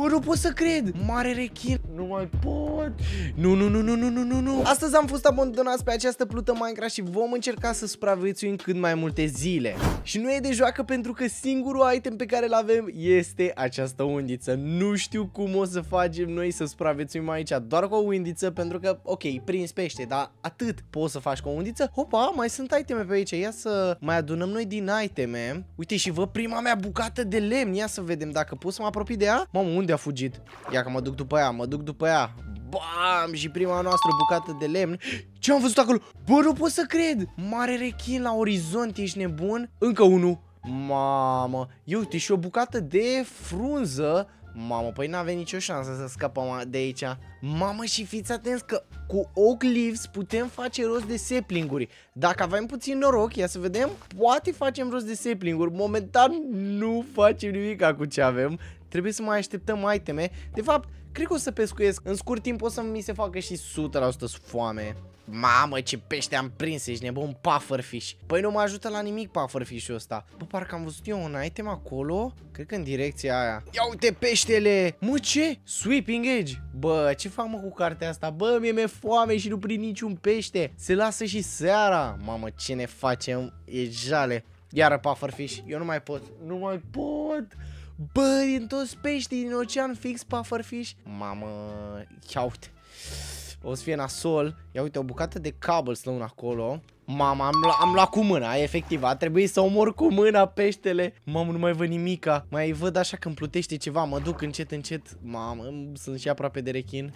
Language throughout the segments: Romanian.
Bă, nu pot să cred! Mare rechin! Nu mai pot! Nu, nu, nu, nu, nu, nu, nu, nu! Astăzi am fost abandonați pe această plută Minecraft și vom încerca să supraviețuim cât mai multe zile. Și nu e de joacă pentru că singurul item pe care îl avem este această undiță. Nu știu cum o să facem noi să supraviețuim aici doar cu o undiță pentru că, ok, prins pește, dar atât poți să faci cu o undiță. Hopa, mai sunt iteme pe aici. Ia să mai adunăm noi din iteme. Uite și văd prima mea bucată de lemn. Ia să vedem dacă pot să mă apropii de ea. Mamă, unde a fugit? Ia că mă duc după ea, mă duc după ea. Bam! Și prima noastră bucată de lemn. Ce am văzut acolo? Bă, nu pot să cred! Mare rechin la orizont, ești nebun? Încă unul. Mamă, ia uite și o bucată de frunză Mamă, păi n-avem nicio șansă să scapăm de aici Mamă, și fiți atenți că cu oak leaves putem face rost de saplinguri Dacă avem puțin noroc, ia să vedem Poate facem rost de saplinguri Momentan nu facem nimic cu ce avem Trebuie să mai așteptăm iteme De fapt, cred că o să pescuiesc În scurt timp o să mi se facă și 100% foame Mamă, ce pește am prins, ești nebun, pufferfish. Păi nu mă ajută la nimic pufferfish-ul ăsta. Bă, parcă am văzut eu un item acolo. Cred că în direcția aia. Ia uite peștele! Mă, ce? Sweeping Edge. Bă, ce fac mă cu cartea asta? Bă, mie mi-e foame și nu prind niciun pește. Se lasă și seara. Mamă, ce ne facem? E jale. Iară pufferfish. Eu nu mai pot. Nu mai pot. Bă, din toți peștii din ocean fix pufferfish. Mamă, ia uite. O să fie nasol. Ia uite, o bucată de cobblestone acolo. Mama, am, lu am luat cu mâna, efectiv, a trebuit să omor cu mâna peștele. Mamă, nu mai văd nimica. Mai văd așa când plutește ceva, mă duc încet, încet. Mamă, sunt și aproape de rechin.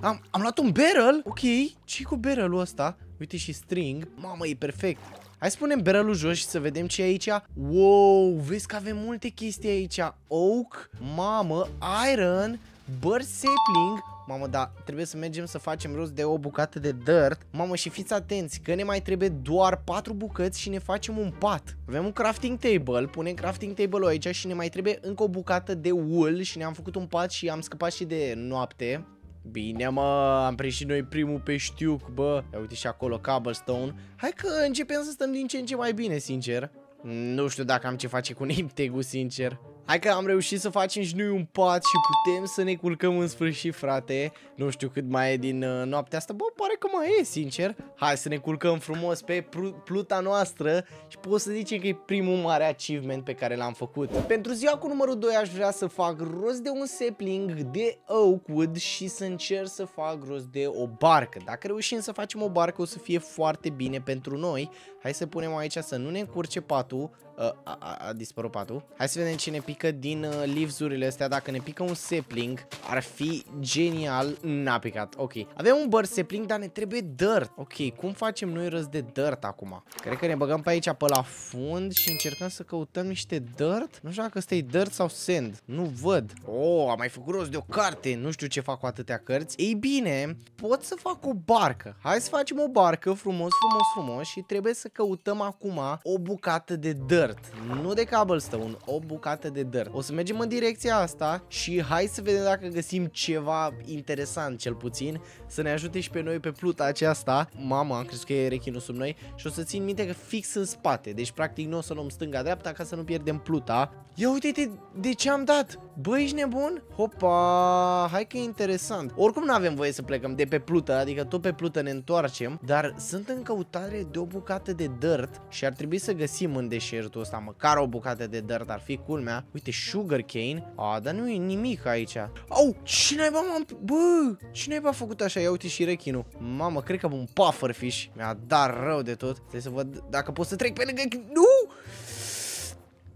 Am, am luat un barrel? Ok, ce cu barrelul ăsta? Uite și string. Mamă, e perfect. Hai să punem barrelul jos și să vedem ce e aici. Wow, vezi că avem multe chestii aici. Oak, mamă, iron, bird sapling, Mamă, da, trebuie să mergem să facem rost de o bucată de dirt. Mamă, și fiți atenți, că ne mai trebuie doar 4 bucăți și ne facem un pat. Avem un crafting table, punem crafting table-ul aici și ne mai trebuie încă o bucată de wool și ne-am făcut un pat și am scăpat și de noapte. Bine, mă, am prins și noi primul pe știuc, bă. Ia uite și acolo cobblestone. Hai că începem să stăm din ce în ce mai bine, sincer. Nu știu dacă am ce face cu name tag sincer. Hai că am reușit să facem și noi un pat și putem să ne culcăm în sfârșit, frate. Nu știu cât mai e din uh, noaptea asta. Bă, pare că mai e, sincer. Hai să ne culcăm frumos pe pluta noastră și pot să zicem că e primul mare achievement pe care l-am făcut. Pentru ziua cu numărul 2 aș vrea să fac rost de un sapling de oak wood și să încerc să fac rost de o barcă. Dacă reușim să facem o barcă o să fie foarte bine pentru noi. Hai să punem aici să nu ne încurce patul. Uh, a, a, a dispărut patul. Hai să vedem ce ne pică din uh, leaves-urile astea. Dacă ne pică un sapling, ar fi genial. N-a picat. Ok. Avem un bird sapling, dar ne trebuie dirt. Ok, cum facem noi răz de dirt acum? Cred că ne băgăm pe aici pe la fund și încercăm să căutăm niște dirt. Nu știu dacă ăsta e dirt sau sand. Nu văd. Oh, am mai făcut rost de o carte. Nu știu ce fac cu atâtea cărți. Ei bine, pot să fac o barcă. Hai să facem o barcă frumos, frumos, frumos și trebuie să căutăm acum o bucată de dirt dirt, nu de cobblestone, o bucată de dirt. O să mergem în direcția asta și hai să vedem dacă găsim ceva interesant cel puțin, să ne ajute și pe noi pe pluta aceasta. Mama, am crezut că e rechinul sub noi și o să țin minte că fix în spate, deci practic nu o să luăm stânga-dreapta ca să nu pierdem pluta. Ia uite-te de ce am dat! Bă, ești nebun? Hopa, hai că e interesant. Oricum nu avem voie să plecăm de pe plută, adică tot pe plută ne întoarcem, dar sunt în căutare de o bucată de dirt și ar trebui să găsim în deșertul desertul ăsta, măcar o bucată de dirt ar fi culmea. Uite, sugarcane. A, dar nu e nimic aici. Au, cine bă, m Bă, cine a făcut așa? Ia uite și rechinul. Mamă, cred că un pufferfish. Mi-a dat rău de tot. Trebuie să văd dacă pot să trec pe lângă... Nu!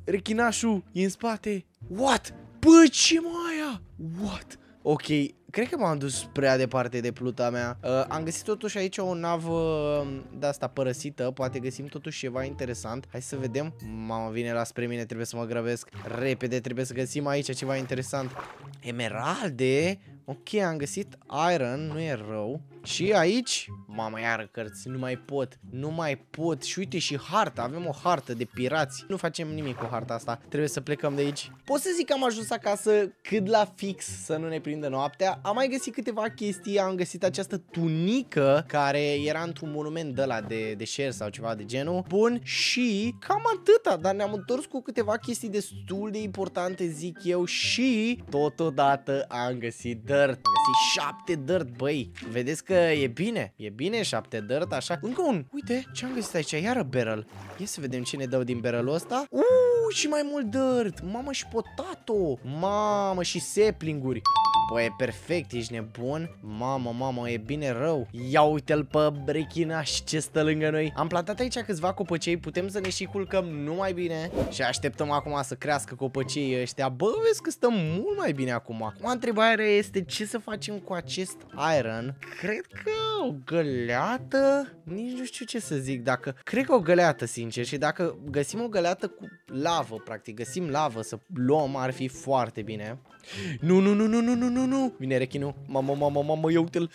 Rechinașul e în spate. What? Bă, ce mai What? Ok, cred că m-am dus prea departe de pluta mea. Uh, am găsit totuși aici o navă um, de asta părăsită. Poate găsim totuși ceva interesant. Hai să vedem. Mama vine la spre mine, trebuie să mă grăbesc. Repede, trebuie să găsim aici ceva interesant. Emeralde? Ok, am găsit iron, nu e rău. Și aici, mama iară cărți, nu mai pot, nu mai pot. Și uite și harta, avem o hartă de pirați. Nu facem nimic cu harta asta, trebuie să plecăm de aici. Pot să zic că am ajuns acasă cât la fix să nu ne prindă noaptea. Am mai găsit câteva chestii, am găsit această tunică care era într-un monument de la de, de share sau ceva de genul. Bun, și cam atâta, dar ne-am întors cu câteva chestii destul de importante, zic eu, și totodată am găsit dirt. Am găsit șapte dirt, băi. Vedeți că e bine, e bine șapte dirt, așa. Încă un, uite, ce am găsit aici, iară barrel. Ia să vedem ce ne dau din barrelul ăsta. Uuu, și mai mult dirt. Mamă, și potato. Mamă, și saplinguri. Bă, e perfect, ești nebun? Mamă, mamă, e bine rău. Ia uite-l pe brechinaș ce stă lângă noi. Am plantat aici câțiva copăcei, putem să ne și culcăm numai bine. Și așteptăm acum să crească copăceii ăștia. Bă, vezi că stăm mult mai bine acum. Acum întrebarea este ce să facem cu acest iron. Cred că o găleată? Nici nu știu ce să zic. Dacă Cred că o găleată, sincer. Și dacă găsim o găleată cu lavă, practic, găsim lavă să luăm, ar fi foarte bine. Nu, nu, nu, nu, nu, nu, nu, nu. Vine rechinul. Mamă, mamă, mamă, ia uite-l.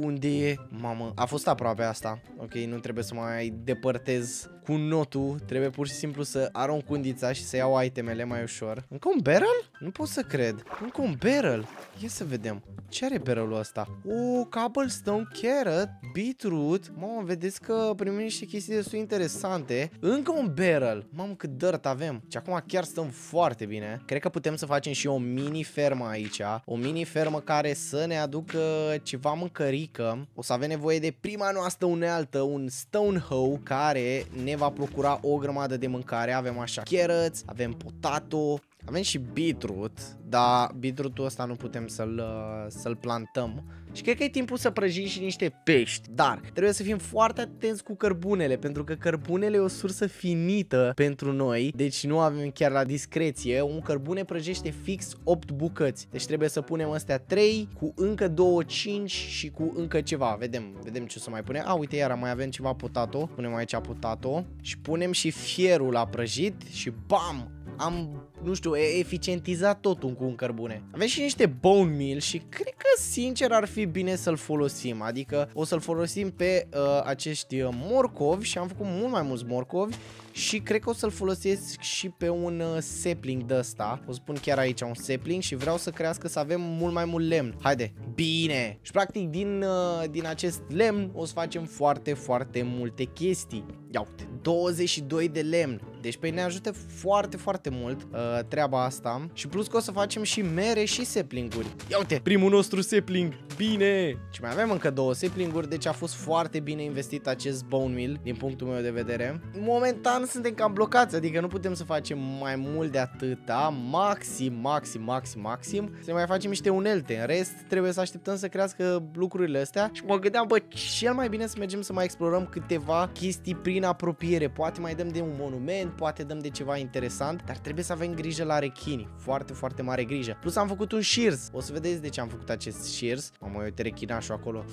unde e? Mamă, a fost aproape asta. Ok, nu trebuie să mai depărtez cu notul. Trebuie pur și simplu să arunc cundița și să iau itemele mai ușor. Încă un barrel? Nu pot să cred. Încă un barrel. Ia să vedem. Ce are barrelul ăsta? O, cobblestone, carrot, beetroot. Mamă, vedeți că primim niște chestii destul interesante. Încă un barrel. Mamă, cât dirt avem. Și acum chiar stăm foarte bine. Cred că putem să facem și o mini fermă aici. O mini fermă care să ne aducă ceva mâncărică. O să avem nevoie de prima noastră unealtă, un stone hoe, care ne va procura o grămadă de mâncare. Avem așa carrots, avem potato, avem și beetroot, dar beetrootul ăsta nu putem să-l să, plantăm. Și cred că e timpul să prăjim și niște pești. Dar trebuie să fim foarte atenți cu cărbunele, pentru că cărbunele e o sursă finită pentru noi, deci nu avem chiar la discreție. Un cărbune prăjește fix 8 bucăți, deci trebuie să punem astea 3 cu încă 2, 5 și cu încă ceva. Vedem, vedem ce o să mai punem. A, uite, iar mai avem ceva potato. Punem aici potato și punem și fierul la prăjit și bam! am, nu știu, eficientizat totul cu un cărbune. Avem și niște bone meal și cred că sincer ar fi bine să-l folosim. Adică o să-l folosim pe uh, acești morcovi și am făcut mult mai mulți morcovi și cred că o să-l folosesc și pe un uh, sapling de ăsta. O spun chiar aici un sapling și vreau să crească să avem mult mai mult lemn. Haide, bine! Și practic din, uh, din acest lemn o să facem foarte, foarte multe chestii. Ia uite, 22 de lemn. Deci pe ne ajută foarte, foarte mult uh, treaba asta. Și plus că o să facem și mere și seplinguri. Ia uite, primul nostru sepling. Bine! Și mai avem încă două seplinguri, deci a fost foarte bine investit acest bone meal, din punctul meu de vedere. Momentan suntem cam blocați, adică nu putem să facem mai mult de atâta. Maxim, maxim, maxim, maxim. Să mai facem niște unelte. În rest, trebuie să așteptăm să crească lucrurile astea. Și mă gândeam, bă, cel mai bine să mergem să mai explorăm câteva chestii prin apropiere. Poate mai dăm de un monument, poate dăm de ceva interesant, dar trebuie să avem grijă la rechini. Foarte, foarte mare grijă. Plus am făcut un shears. O să vedeți de ce am făcut acest shears. Mamă, uite rechinașul acolo.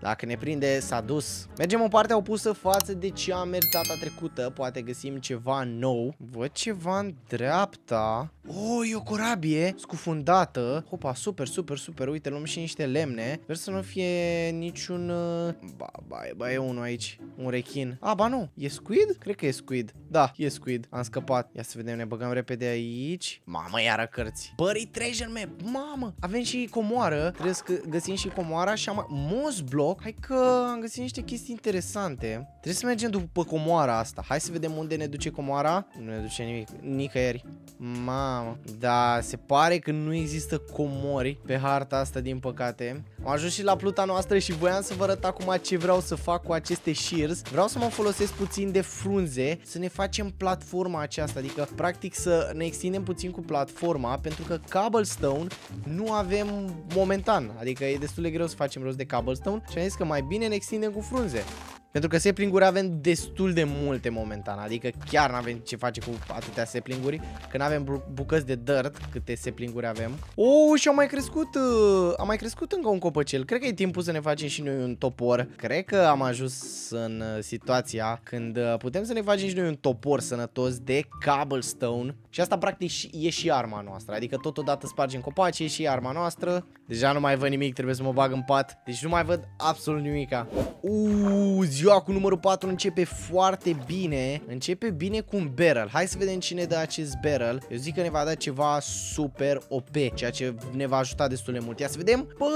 Dacă ne prinde, s-a dus. Mergem în partea opusă față de ce am mers data trecută. Poate găsim ceva nou. Văd ceva în dreapta. Oh, e o corabie scufundată. Hopa, super, super, super. Uite, luăm și niște lemne. Sper să nu fie niciun... Uh, ba, ba, ba, e unul aici. Un rechin. A, ba nu. E squid? Cred că e squid. Da, e squid. Am scăpat. Ia să vedem, ne băgăm repede aici. Mamă, iară cărți. Buried treasure map. Mamă, avem și comoară. Trebuie să găsim și comoara și am... Moss block. Hai că am găsit niște chestii interesante. Trebuie să mergem după comoara asta. Hai să vedem unde ne duce comoara. Nu ne duce nimic. Nicăieri. Mamă. Da, se pare că nu există comori pe harta asta, din păcate. Am ajuns și la pluta noastră și voiam să vă arăt acum ce vreau să fac cu aceste shears. Vreau să mă folosesc puțin de frunze, să ne facem platforma aceasta, adică practic să ne extindem puțin cu platforma, pentru că cobblestone nu avem momentan, adică e destul de greu să facem rost de cobblestone și am zis că mai bine ne extindem cu frunze. Pentru că sapling-uri avem destul de multe momentan, adică chiar n-avem ce face cu atâtea sapling-uri, că n-avem bu bucăți de dirt, câte sapling-uri avem. Oh, și au mai crescut, uh, a mai crescut încă un copăcel. Cred că e timpul să ne facem și noi un topor. Cred că am ajuns în uh, situația când uh, putem să ne facem și noi un topor sănătos de cobblestone. Și asta practic e și arma noastră, adică totodată spargem copaci, e și arma noastră. Deja nu mai văd nimic, trebuie să mă bag în pat. Deci nu mai văd absolut nimica. Uuu, ziua cu numărul 4 începe foarte bine. Începe bine cu un barrel. Hai să vedem cine dă acest barrel. Eu zic că ne va da ceva super OP, ceea ce ne va ajuta destul de mult. Ia să vedem. Bă,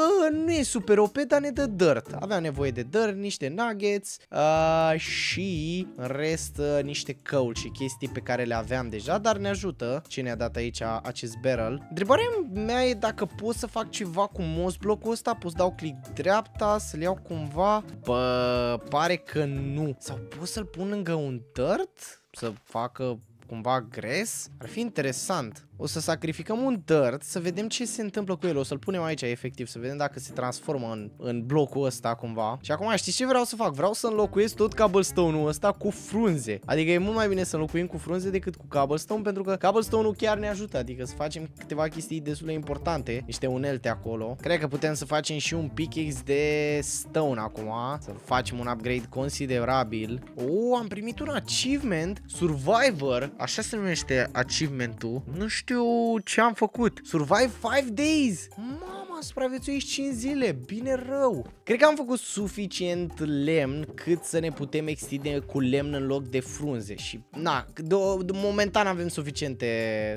nu e super OP, dar ne dă dirt. Aveam nevoie de dirt, niște nuggets uh, și în rest uh, niște coal și chestii pe care le aveam deja, dar ne ajută. Cine a dat aici acest barrel? Întrebarea mea e dacă pot să fac ceva cu moss blocul ăsta, pot să dau click dreapta, să-l iau cumva. Bă, pare că nu. Sau pot să-l pun lângă un dirt? Să facă cumva gres? Ar fi interesant. O să sacrificăm un dirt să vedem ce se întâmplă cu el. O să-l punem aici efectiv, să vedem dacă se transformă în, în blocul ăsta cumva. Și acum știți ce vreau să fac? Vreau să înlocuiesc tot cobblestone-ul ăsta cu frunze. Adică e mult mai bine să înlocuim cu frunze decât cu cobblestone pentru că cobblestone-ul chiar ne ajută. Adică să facem câteva chestii destul de importante, niște unelte acolo. Cred că putem să facem și un pickaxe de stone acum, să facem un upgrade considerabil. Oh, am primit un achievement, Survivor, așa se numește achievementul. Nu știu știu ce am făcut. Survive 5 days. Mamă, am supraviețuit 5 zile. Bine rău. Cred că am făcut suficient lemn cât să ne putem extinde cu lemn în loc de frunze. Și, na, de, de momentan avem suficiente,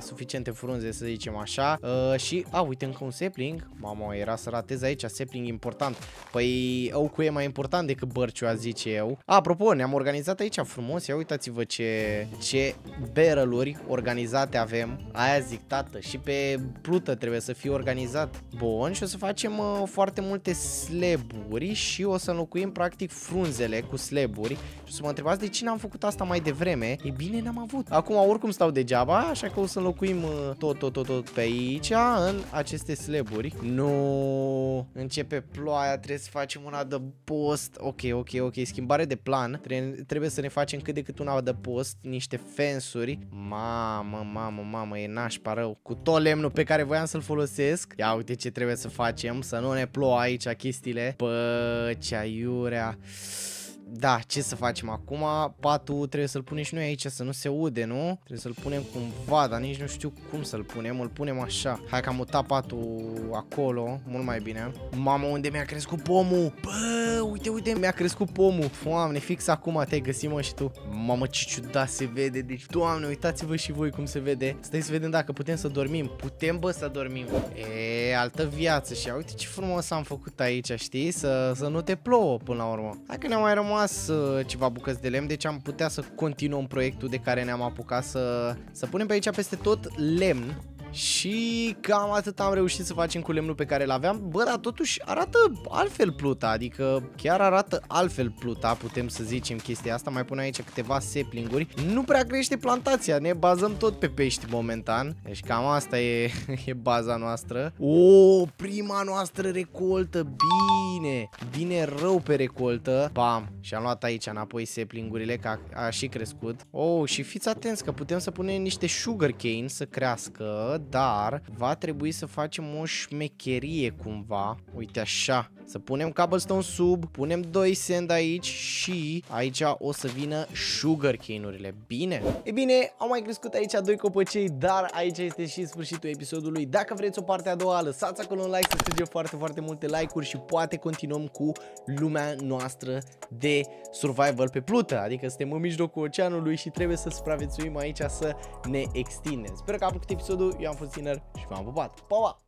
suficiente frunze, să zicem așa. Uh, și, a, uite încă un sapling. Mamă, era să ratez aici, sapling important. Păi, cu e mai important decât bărciua, zice eu. A, apropo, ne-am organizat aici frumos. Ia uitați-vă ce, ce barrel organizate avem. Aia zic, tată, și pe plută trebuie să fie organizat. Bun, și o să facem uh, foarte multe slaburi și o să înlocuim practic frunzele cu slaburi. Și o să mă întrebați de ce n-am făcut asta mai devreme. E bine, n-am avut. Acum oricum stau degeaba, așa că o să înlocuim uh, tot, tot, tot, tot pe aici, în aceste slaburi. Nu, începe ploaia, trebuie să facem una de post. Ok, ok, ok, schimbare de plan. Trebuie să ne facem cât de cât una de post, niște fensuri. Mamă, mamă, mamă, e naș nașpa rău Cu tot lemnul pe care voiam să-l folosesc Ia uite ce trebuie să facem Să nu ne plouă aici chestiile Bă, ce aiurea da, ce să facem acum? Patul trebuie să-l punem și noi aici să nu se ude, nu? Trebuie să-l punem cumva, dar nici nu știu cum să-l punem. Îl punem așa. Hai că am mutat patul acolo, mult mai bine. Mamă, unde mi-a crescut pomul? Bă, uite, uite, mi-a crescut pomul. Doamne, fix acum te-ai găsit, mă, și tu. Mamă, ce ciudat se vede. Deci, doamne, uitați-vă și voi cum se vede. Stai să vedem dacă putem să dormim. Putem, bă, să dormim. E, altă viață și uite ce frumos am făcut aici, știi? Să, să nu te plouă până la urmă. Hai că ne-am mai rămas rămas uh, ceva bucăți de lemn, deci am putea să continuăm proiectul de care ne-am apucat să, să punem pe aici peste tot lemn și cam atât am reușit să facem cu lemnul pe care îl aveam Bă, dar totuși arată altfel pluta Adică chiar arată altfel pluta Putem să zicem chestia asta. Mai pun aici câteva seplinguri. Nu prea crește plantația Ne bazăm tot pe pești momentan. Deci cam asta e, e baza noastră. O, prima noastră recoltă Bine, bine rău pe recoltă. Bam, și am luat aici înapoi seplingurile Că a, a și crescut. Oh, și fiți atenți că putem să punem niște sugar cane Să crească dar va trebui să facem o șmecherie cumva. Uite așa, să punem cobblestone sub, punem 2 sand aici și aici o să vină sugar cane-urile. Bine? E bine, au mai crescut aici doi copăcei, dar aici este și sfârșitul episodului. Dacă vreți o parte a doua, lăsați acolo un like să strângem foarte, foarte multe like-uri și poate continuăm cu lumea noastră de survival pe plută. Adică suntem în mijlocul oceanului și trebuie să supraviețuim aici să ne extindem. Sper că a plăcut episodul, eu am fost Tiner și v-am pupat. Pa, pa!